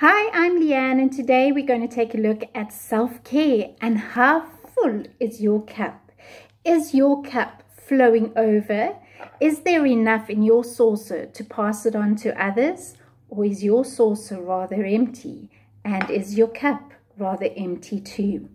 Hi, I'm Lee-Anne, and today we're going to take a look at self care and how full is your cup? Is your cup flowing over? Is there enough in your saucer to pass it on to others? Or is your saucer rather empty? And is your cup rather empty too?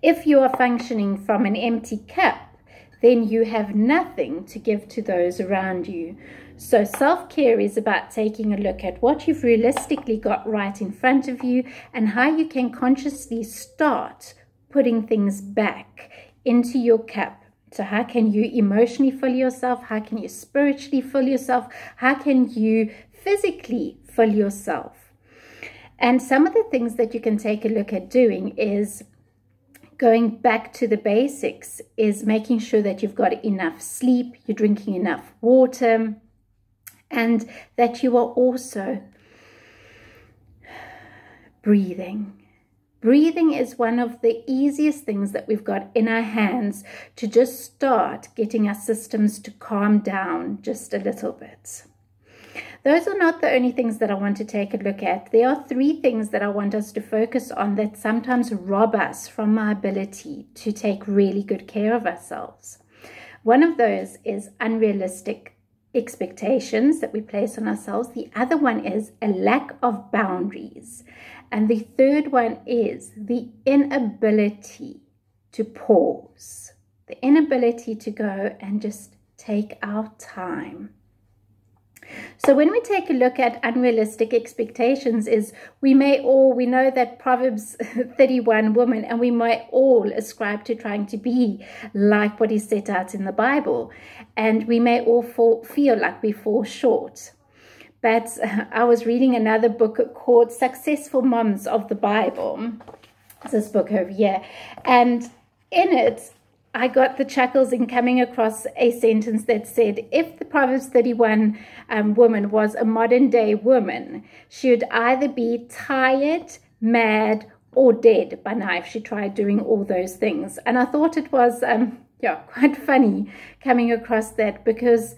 If you are functioning from an empty cup, then you have nothing to give to those around you. So self care is about taking a look at what you've realistically got right in front of you and how you can consciously start putting things back into your cup. So, how can you emotionally fill yourself? How can you spiritually fill yourself? How can you physically fill yourself? And some of the things that you can take a look at doing is going back to the basics, is making sure that you've got enough sleep, you're drinking enough water, and that you are also breathing. Breathing is one of the easiest things that we've got in our hands to just start getting our systems to calm down just a little bit. Those are not the only things that I want to take a look at. There are three things that I want us to focus on that sometimes rob us from our ability to take really good care of ourselves. One of those is unrealistic expectations that we place on ourselves. The other one is a lack of boundaries. And the third one is the inability to pause, the inability to go and just take our time so when we take a look at unrealistic expectations is we may all, we know that Proverbs 31 woman, and we might all ascribe to trying to be like what is set out in the Bible. And we may all fall, feel like we fall short. But I was reading another book called Successful Moms of the Bible. This book over here. And in it, I got the chuckles in coming across a sentence that said, if the Proverbs 31 um, woman was a modern day woman, she would either be tired, mad, or dead by now if she tried doing all those things. And I thought it was, um, yeah, quite funny coming across that because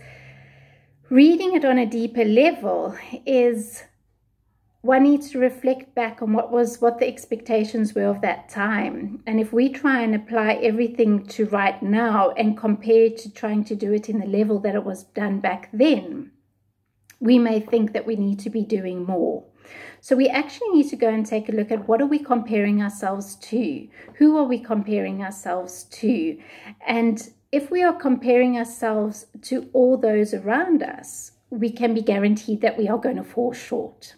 reading it on a deeper level is one needs to reflect back on what was what the expectations were of that time. And if we try and apply everything to right now and compare to trying to do it in the level that it was done back then we may think that we need to be doing more. So we actually need to go and take a look at what are we comparing ourselves to? Who are we comparing ourselves to? And if we are comparing ourselves to all those around us we can be guaranteed that we are going to fall short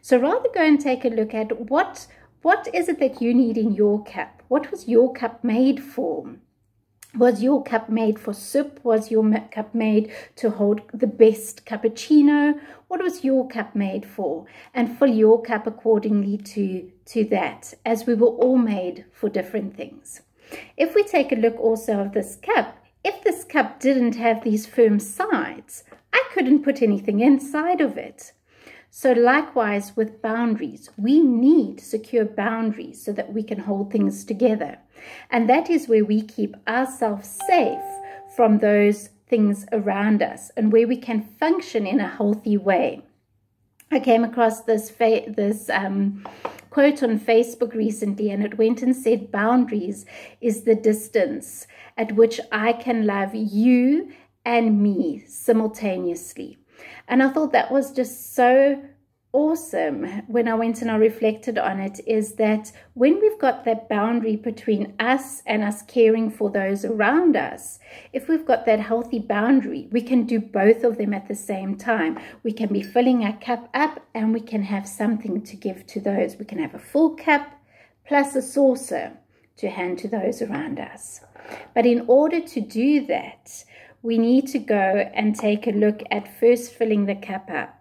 so rather go and take a look at what what is it that you need in your cup? What was your cup made for? Was your cup made for soup? Was your cup made to hold the best cappuccino? What was your cup made for? And fill your cup accordingly to, to that, as we were all made for different things. If we take a look also of this cup, if this cup didn't have these firm sides, I couldn't put anything inside of it. So likewise with boundaries, we need secure boundaries so that we can hold things together. And that is where we keep ourselves safe from those things around us and where we can function in a healthy way. I came across this this um, quote on Facebook recently, and it went and said, "Boundaries is the distance at which I can love you and me simultaneously." And I thought that was just so awesome when I went and I reflected on it is that when we've got that boundary between us and us caring for those around us, if we've got that healthy boundary, we can do both of them at the same time. We can be filling our cup up and we can have something to give to those. We can have a full cup plus a saucer to hand to those around us. But in order to do that, we need to go and take a look at first filling the cup up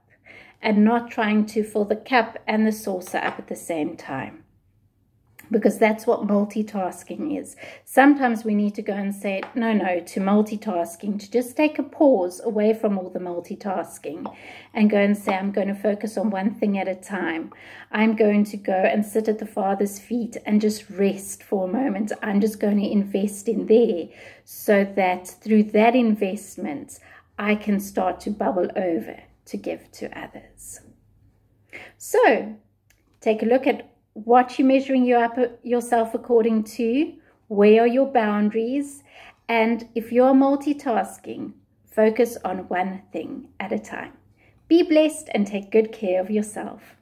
and not trying to fill the cup and the saucer up at the same time. Because that's what multitasking is. Sometimes we need to go and say, no, no, to multitasking, to just take a pause away from all the multitasking and go and say, I'm going to focus on one thing at a time. I'm going to go and sit at the Father's feet and just rest for a moment. I'm just going to invest in there so that through that investment, I can start to bubble over to give to others. So take a look at what you're measuring you up, yourself according to, where are your boundaries, and if you're multitasking, focus on one thing at a time. Be blessed and take good care of yourself.